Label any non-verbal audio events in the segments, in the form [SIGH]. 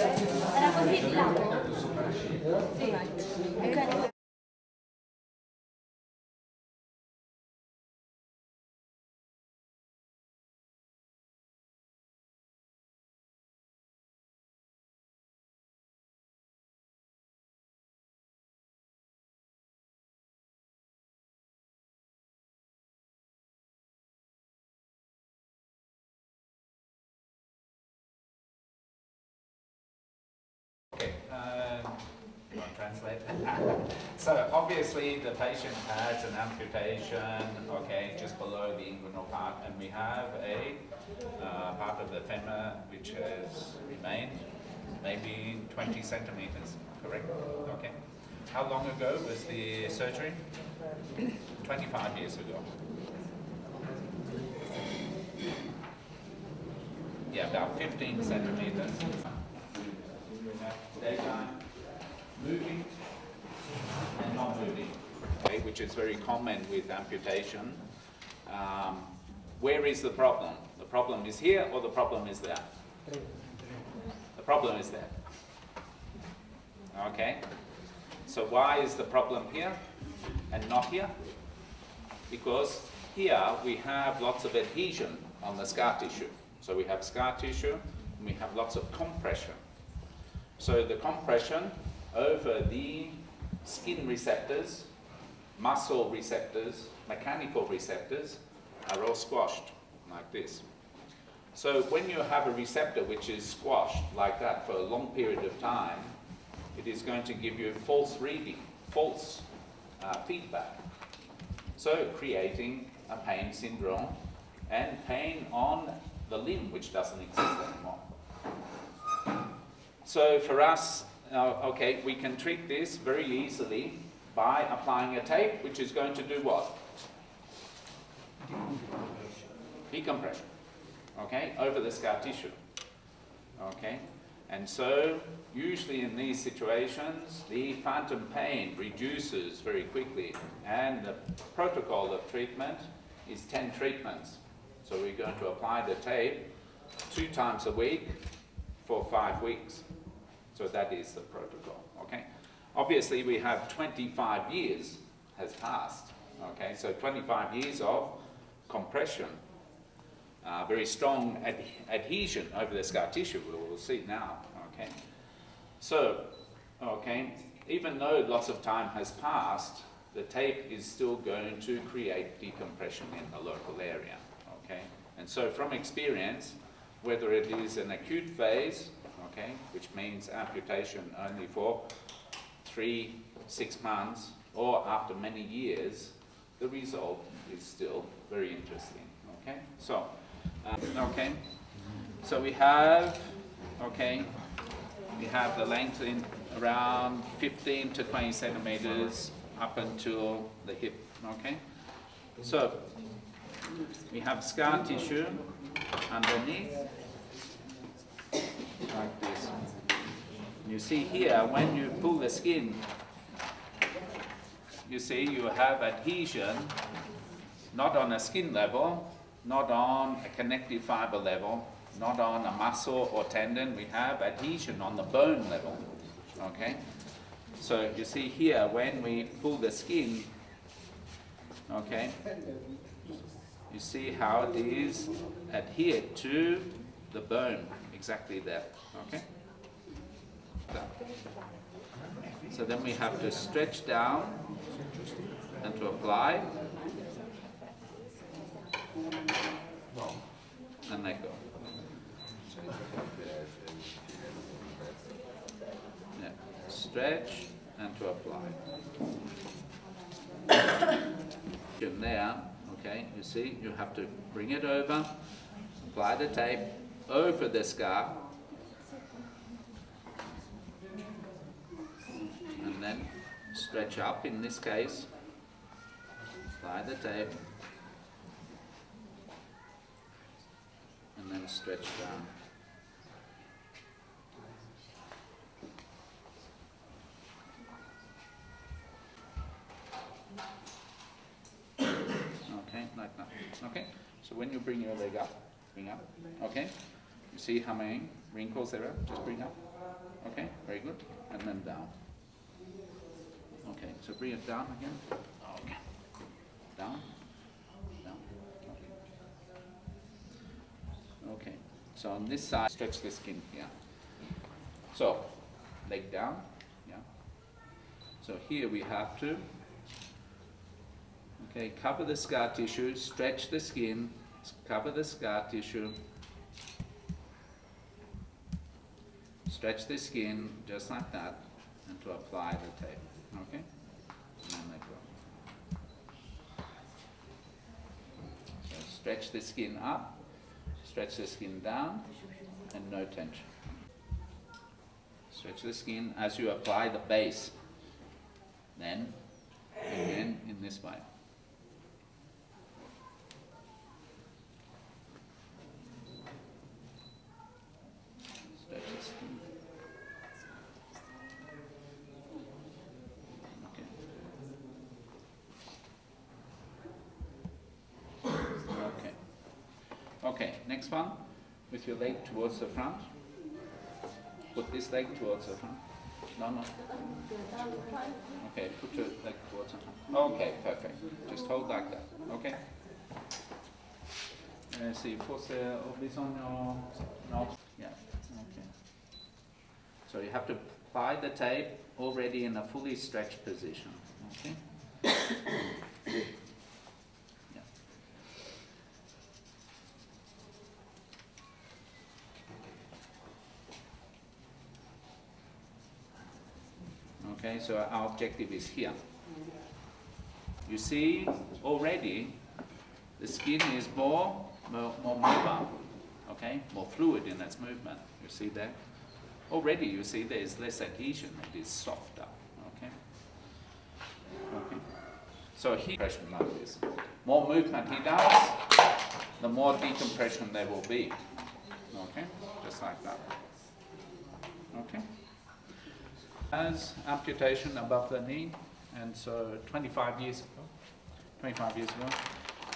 Era così di là? Sì. Ok. Translate? [LAUGHS] so obviously the patient has an amputation, okay, just below the inguinal part, and we have a uh, part of the femur which has remained maybe 20 centimeters, correct? Okay. How long ago was the surgery? [COUGHS] 25 years ago. Yeah, about 15 centimeters daytime, moving and not moving, okay, which is very common with amputation. Um, where is the problem? The problem is here or the problem is there? The problem is there. Okay? So why is the problem here and not here? Because here we have lots of adhesion on the scar tissue. So we have scar tissue and we have lots of compression. So the compression over the skin receptors, muscle receptors, mechanical receptors are all squashed like this. So when you have a receptor which is squashed like that for a long period of time, it is going to give you false reading, false uh, feedback. So creating a pain syndrome and pain on the limb which doesn't exist anymore. So for us, uh, okay, we can treat this very easily by applying a tape, which is going to do what? Decompression. Okay, over the scar tissue. Okay, and so usually in these situations, the phantom pain reduces very quickly, and the protocol of treatment is 10 treatments. So we're going to apply the tape two times a week for five weeks. So that is the protocol, okay? Obviously, we have 25 years has passed, okay? So 25 years of compression, uh, very strong ad adhesion over the scar tissue, we'll, see now, okay? So, okay, even though lots of time has passed, the tape is still going to create decompression in the local area, okay? And so from experience, whether it is an acute phase okay, which means amputation only for three, six months, or after many years, the result is still very interesting, okay? So, um, okay, so we have, okay, we have the length in around 15 to 20 centimeters up until the hip, okay? So, we have scar tissue underneath, like this. You see here, when you pull the skin, you see you have adhesion, not on a skin level, not on a connective fiber level, not on a muscle or tendon, we have adhesion on the bone level, okay? So you see here, when we pull the skin, okay, you see how it is adhered to the bone, exactly there, okay? So, then we have to stretch down and to apply and let go. Yeah. Stretch and to apply. There, okay, you see, you have to bring it over, apply the tape over the scar, and then stretch up in this case, apply the tape, and then stretch down. Okay, like that. Okay, so when you bring your leg up, bring up, okay? You see how many wrinkles there are? Just bring up. Okay, very good. And then down. Okay, so bring it down again. Okay. Down. Down. Okay. So on this side, stretch the skin here. So, leg down. Yeah. So here we have to, okay, cover the scar tissue, stretch the skin, cover the scar tissue, stretch the skin just like that, and to apply the tape. Okay? So stretch the skin up, stretch the skin down, and no tension. Stretch the skin as you apply the base. Then, again, in this way. Stretch the skin. Okay. Okay. Okay, next one, with your leg towards the front. Put this leg towards the front. No, no. Okay, put your leg towards the front. Okay, perfect. Just hold like that. Okay. Uh, see, forse ho bisogno. No. Yeah. Okay. So you have to apply the tape already in a fully stretched position. Okay. Okay, so our objective is here. You see already the skin is more, more, more mobile, okay, more fluid in its movement. You see that? Already you see there is less adhesion, it is softer, okay? Okay. So here, compression like this. More movement he does, the more decompression there will be. Okay, just like that. Okay has amputation above the knee, and so 25 years ago, 25 years ago.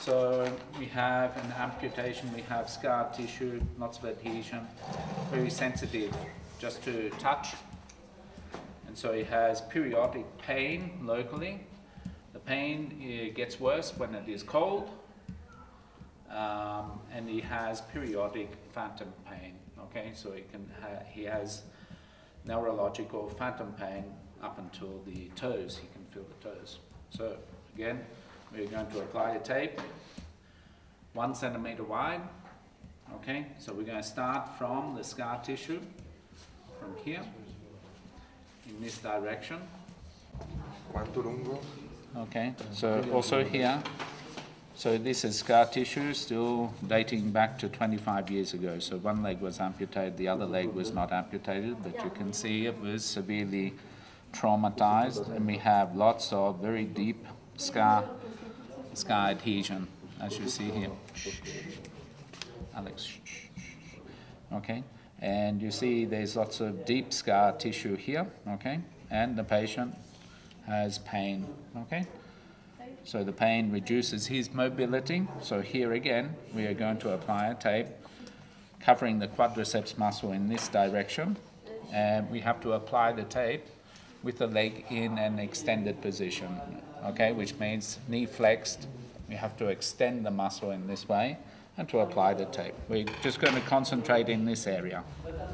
So we have an amputation, we have scar tissue, lots of adhesion, very sensitive just to touch. And so he has periodic pain locally. The pain uh, gets worse when it is cold, um, and he has periodic phantom pain. Okay, so he can ha he has neurological phantom pain up until the toes, he can feel the toes. So again, we're going to apply a tape, one centimeter wide, okay? So we're going to start from the scar tissue, from here, in this direction. Okay, so also here, so this is scar tissue still dating back to 25 years ago. So one leg was amputated, the other leg was not amputated, but you can see it was severely traumatized and we have lots of very deep scar, scar adhesion, as you see here. Alex. Okay, and you see there's lots of deep scar tissue here, okay, and the patient has pain, okay. So the pain reduces his mobility. So here again, we are going to apply a tape covering the quadriceps muscle in this direction. And we have to apply the tape with the leg in an extended position, okay, which means knee flexed. We have to extend the muscle in this way and to apply the tape. We're just going to concentrate in this area,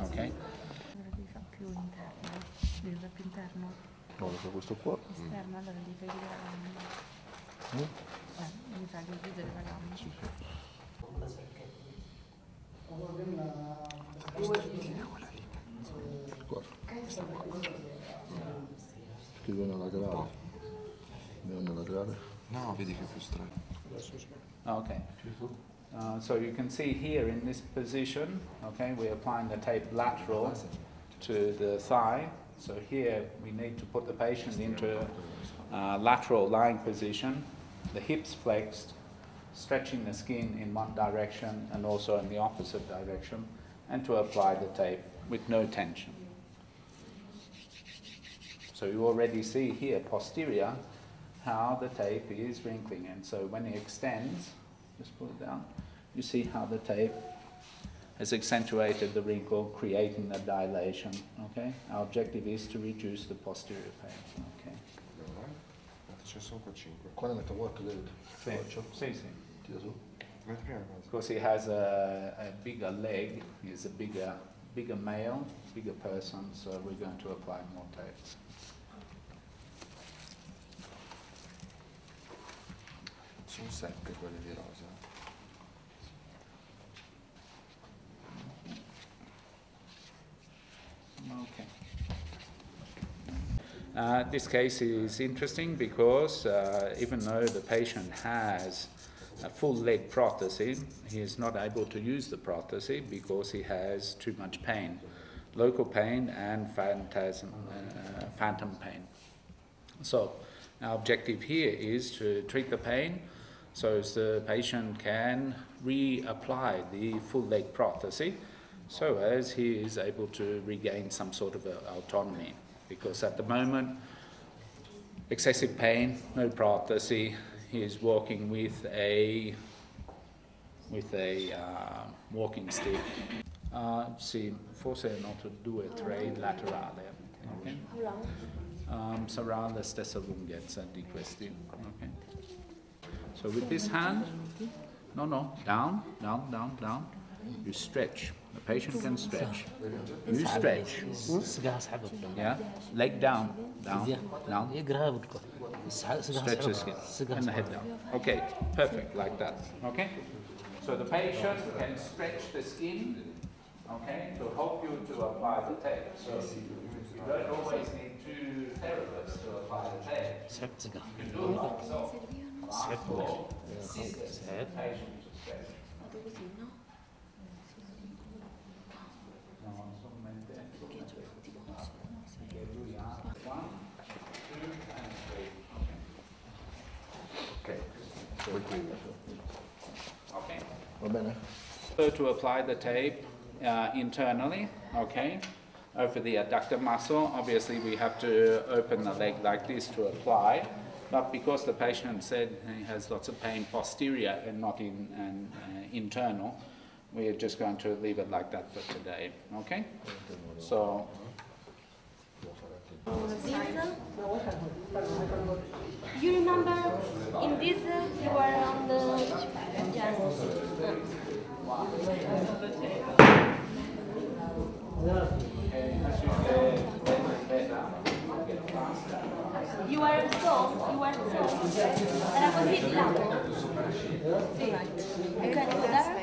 okay? Allora devi fare più interno, devi fare più interno, No, lo so questo qua. esterno, allora devi fare No, vedi che più strano. Okay. Uh, so you can see here in this position, okay, we're applying the tape lateral to the thigh. So here we need to put the patient into uh, lateral lying position, the hips flexed, stretching the skin in one direction and also in the opposite direction, and to apply the tape with no tension. So you already see here posterior how the tape is wrinkling and so when it extends, just pull it down, you see how the tape has accentuated the wrinkle, creating the dilation. Okay, our objective is to reduce the posterior pain. Okay. Ce ne sono qua 5. Quando metto work David? Sì, sì, sì. Tira su. Metti prima cosa. Because he has a, a bigger leg, he's a bigger, bigger male, bigger person, so we're going to apply more tape. Sono 7 quelli di rosa. Okay. Uh, this case is interesting because uh, even though the patient has a full leg prosthesis, he is not able to use the prosthesis because he has too much pain, local pain and phantasm, uh, phantom pain. So our objective here is to treat the pain so the patient can reapply the full leg prosthesis so as he is able to regain some sort of uh, autonomy. Because at the moment, excessive pain, no prosthesis, he is walking with a with a uh, walking stick. Uh, sì, forse noto due, tre laterali. ok? How long? Um, sarà la stessa lunghezza di questi. ok? So with this hand, no, no, down, down, down, down. You stretch. The patient can stretch. You stretch. Yeah. Leg down, down, down. Stretch the skin and the head down. Okay, perfect, like that. Okay? So the patient can stretch the skin, okay, to help you to apply the tape. So you don't always need two therapists to apply the tape. You can do it like so. Ask for the patient to stretch. Okay? So to apply the tape uh, internally, okay, over the adductor muscle, obviously we have to open the leg like this to apply. But because the patient said he has lots of pain posterior and not in and, uh, internal, we are just going to leave it like that for today, okay? So you remember in this uh, you were on the just you were so you were so. And I was hit I can't go.